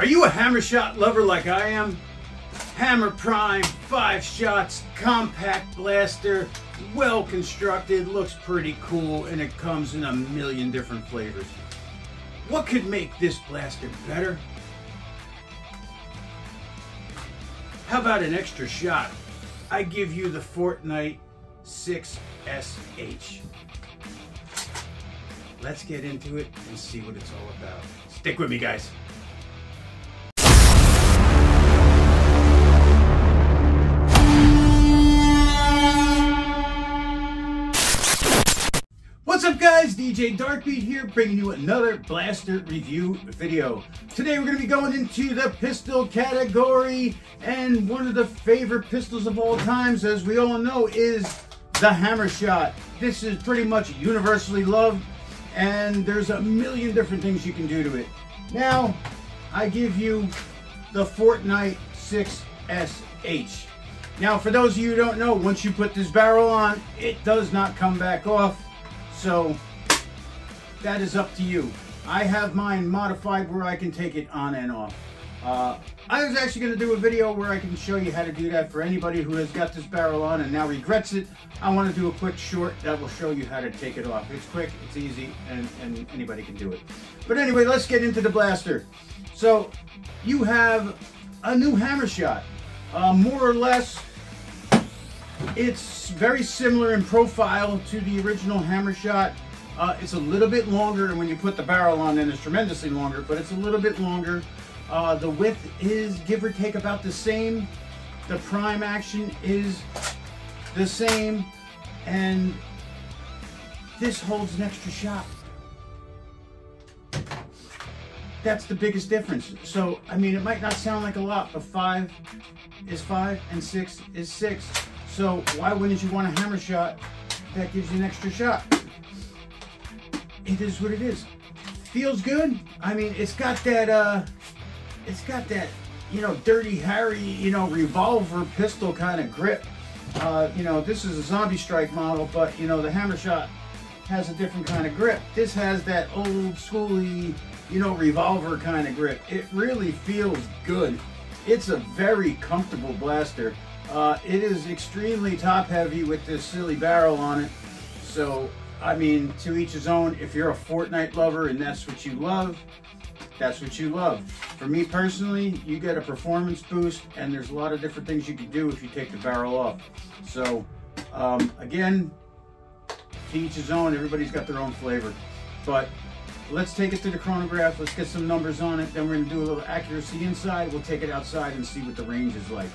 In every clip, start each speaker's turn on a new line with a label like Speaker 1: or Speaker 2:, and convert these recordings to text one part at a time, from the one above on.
Speaker 1: Are you a Hammershot lover like I am? Hammer Prime, five shots, compact blaster, well constructed, looks pretty cool, and it comes in a million different flavors. What could make this blaster better? How about an extra shot? I give you the Fortnite 6SH. Let's get into it and see what it's all about. Stick with me, guys. What's up guys, DJ Darkbeat here bringing you another Blaster review video. Today we're going to be going into the pistol category and one of the favorite pistols of all times as we all know is the Hammershot. This is pretty much universally loved and there's a million different things you can do to it. Now I give you the Fortnite 6SH. Now for those of you who don't know, once you put this barrel on, it does not come back off so that is up to you. I have mine modified where I can take it on and off. Uh, I was actually going to do a video where I can show you how to do that for anybody who has got this barrel on and now regrets it. I want to do a quick short that will show you how to take it off. It's quick, it's easy, and, and anybody can do it. But anyway, let's get into the blaster. So you have a new Hammershot. Uh, more or less, it's very similar in profile to the original Hammershot. Uh, it's a little bit longer, and when you put the barrel on, then it's tremendously longer, but it's a little bit longer. Uh, the width is give or take about the same. The prime action is the same, and this holds an extra shot. That's the biggest difference. So, I mean, it might not sound like a lot, but five is five and six is six. So why wouldn't you want a Hammershot that gives you an extra shot? It is what it is. Feels good. I mean, it's got that, uh, it's got that, you know, Dirty Harry, you know, revolver pistol kind of grip. Uh, you know, this is a zombie strike model, but you know, the Hammershot has a different kind of grip. This has that old schooly, you know, revolver kind of grip. It really feels good. It's a very comfortable blaster. Uh, it is extremely top heavy with this silly barrel on it. So, I mean, to each his own. If you're a Fortnite lover and that's what you love, that's what you love. For me personally, you get a performance boost and there's a lot of different things you can do if you take the barrel off. So, um, again, to each his own. Everybody's got their own flavor. But let's take it to the chronograph. Let's get some numbers on it. Then we're going to do a little accuracy inside. We'll take it outside and see what the range is like.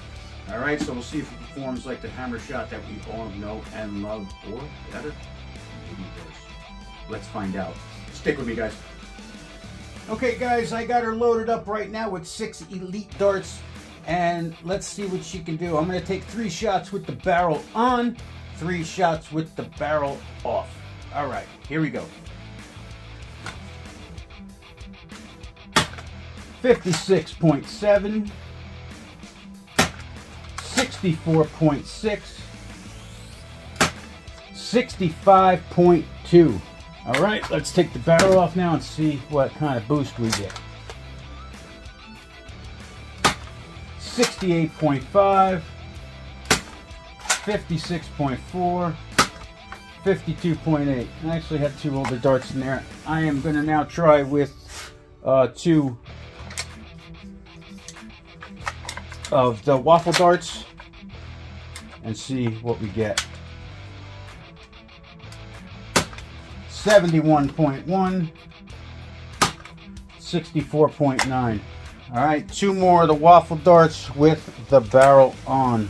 Speaker 1: All right, so we'll see if it performs like the Hammershot that we all know and love, or better, maybe worse. Let's find out. Stick with me, guys. Okay, guys, I got her loaded up right now with six elite darts, and let's see what she can do. I'm going to take three shots with the barrel on, three shots with the barrel off. All right, here we go. 56.7. 64.6, 65.2. All right, let's take the barrel off now and see what kind of boost we get. 68.5, 56.4, 52.8. I actually had two older darts in there. I am going to now try with uh, two of the waffle darts and see what we get. 71.1, 64.9. All right, two more of the waffle darts with the barrel on.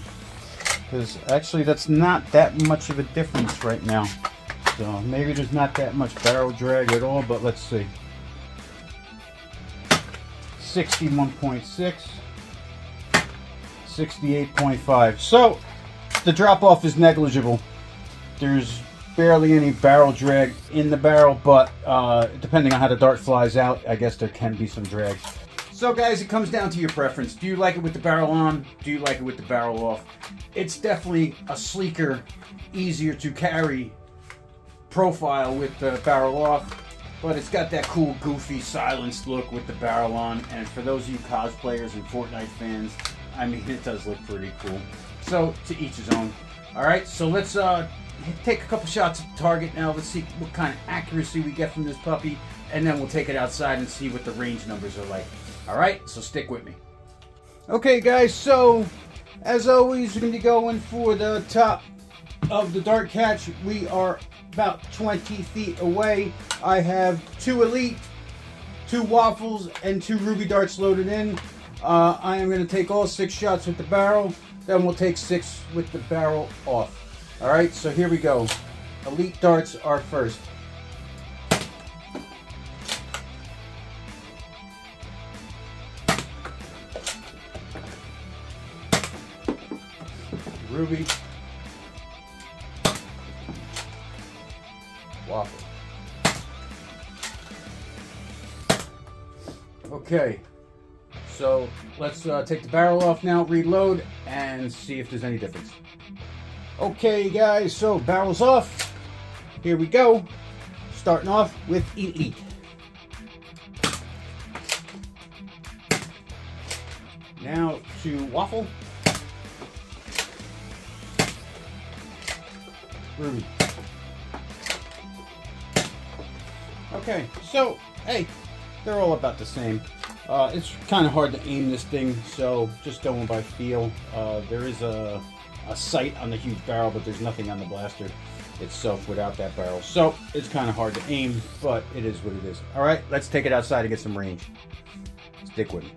Speaker 1: Because actually that's not that much of a difference right now. So maybe there's not that much barrel drag at all, but let's see. 61.6, 68.5. So the drop off is negligible. There's barely any barrel drag in the barrel, but uh, depending on how the dart flies out, I guess there can be some drag. So guys, it comes down to your preference. Do you like it with the barrel on? Do you like it with the barrel off? It's definitely a sleeker, easier to carry profile with the barrel off. but it's got that cool, goofy, silenced look with the barrel on. And for those of you cosplayers and Fortnite fans, I mean, it does look pretty cool. So, to each his own. All right, so let's uh, take a couple shots at the target now. Let's see what kind of accuracy we get from this puppy, and then we'll take it outside and see what the range numbers are like. All right, so stick with me. Okay, guys, so as always, we're going to be going for the top of the dart catch. We are about 20 feet away. I have two Elite, two Waffles, and two Ruby darts loaded in. Uh, I am going to take all six shots with the barrel. Then we'll take six with the barrel off. All right, so here we go. Elite darts are first. Ruby. Waffle. Okay, so let's uh, take the barrel off now, reload, and see if there's any difference. Okay, guys, so barrels off. Here we go. Starting off with Elite. Now to Waffle. Ruby. Okay, so, hey, they're all about the same. Uh, it's kind of hard to aim this thing, so just going by feel. Uh, there is a, a sight on the huge barrel, but there's nothing on the blaster itself without that barrel. So it's kind of hard to aim, but it is what it is. All right, let's take it outside and get some range. Stick with me.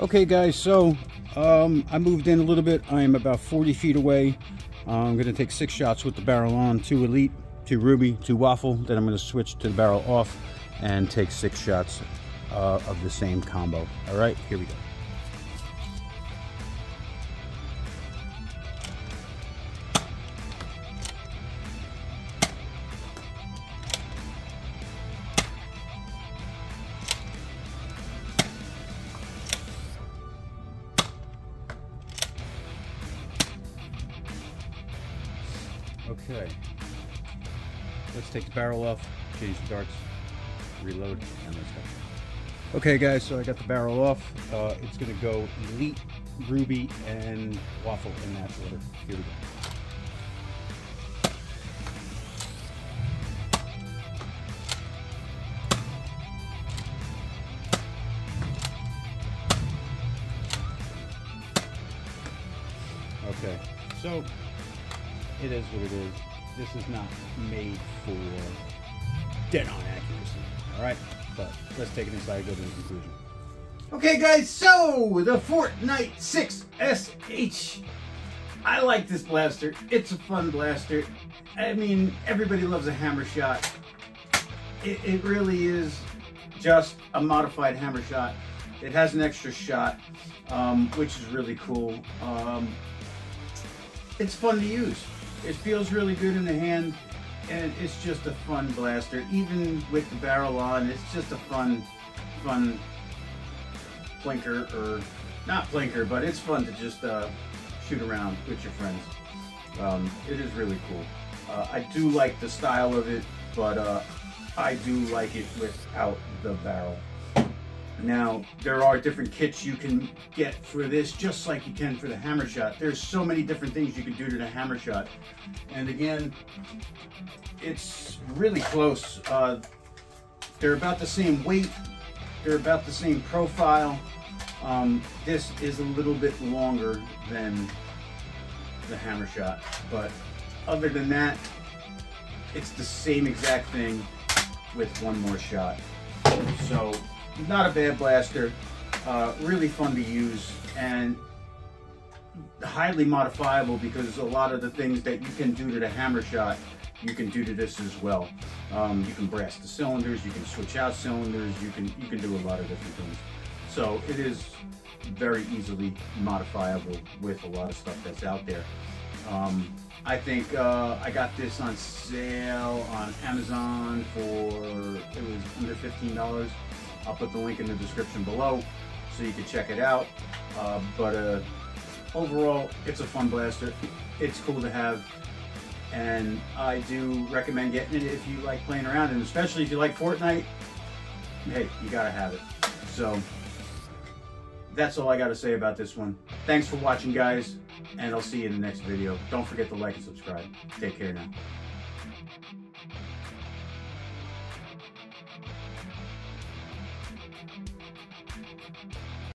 Speaker 1: Okay, guys, so um, I moved in a little bit. I am about 40 feet away. I'm going to take six shots with the barrel on, two Elite, two Ruby, two Waffle. Then I'm going to switch to the barrel off and take six shots uh, of the same combo. All right, here we go. Okay. Let's take the barrel off, change the darts, reload, and let's go. Okay guys, so I got the barrel off. Uh, it's gonna go Elite, Ruby, and Waffle in that order. Here we go. Okay, so it is what it is. This is not made for dead on accuracy. All right, but let's take it inside and go to the conclusion. Okay, guys, so the Fortnite 6 SH. I like this blaster. It's a fun blaster. I mean, everybody loves a Hammershot. It, it really is just a modified Hammershot. It has an extra shot, um, which is really cool. Um, it's fun to use. It feels really good in the hand, and it's just a fun blaster. Even with the barrel on, it's just a fun, fun plinker, or not plinker, but it's fun to just uh, shoot around with your friends. Um, it is really cool. Uh, I do like the style of it, but uh, I do like it without the barrel. Now, there are different kits you can get for this, just like you can for the Hammershot. There's so many different things you can do to the Hammershot. And again, it's really close. Uh, they're about the same weight. They're about the same profile. Um, this is a little bit longer than the Hammershot, but other than that, it's the same exact thing with one more shot. So not a bad blaster, uh, really fun to use, and highly modifiable because a lot of the things that you can do to the Hammershot, you can do to this as well. Um, you can brass the cylinders, you can switch out cylinders, you can you can do a lot of different things. So it is very easily modifiable with a lot of stuff that's out there. Um, I think uh, I got this on sale on Amazon for it was under fifteen dollars. I'll put the link in the description below so you can check it out. Uh, but uh, overall, it's a fun blaster. It's cool to have. And I do recommend getting it if you like playing around, and especially if you like Fortnite. Hey, you gotta have it. So that's all I gotta say about this one. Thanks for watching, guys, and I'll see you in the next video. Don't forget to like and subscribe. Take care now.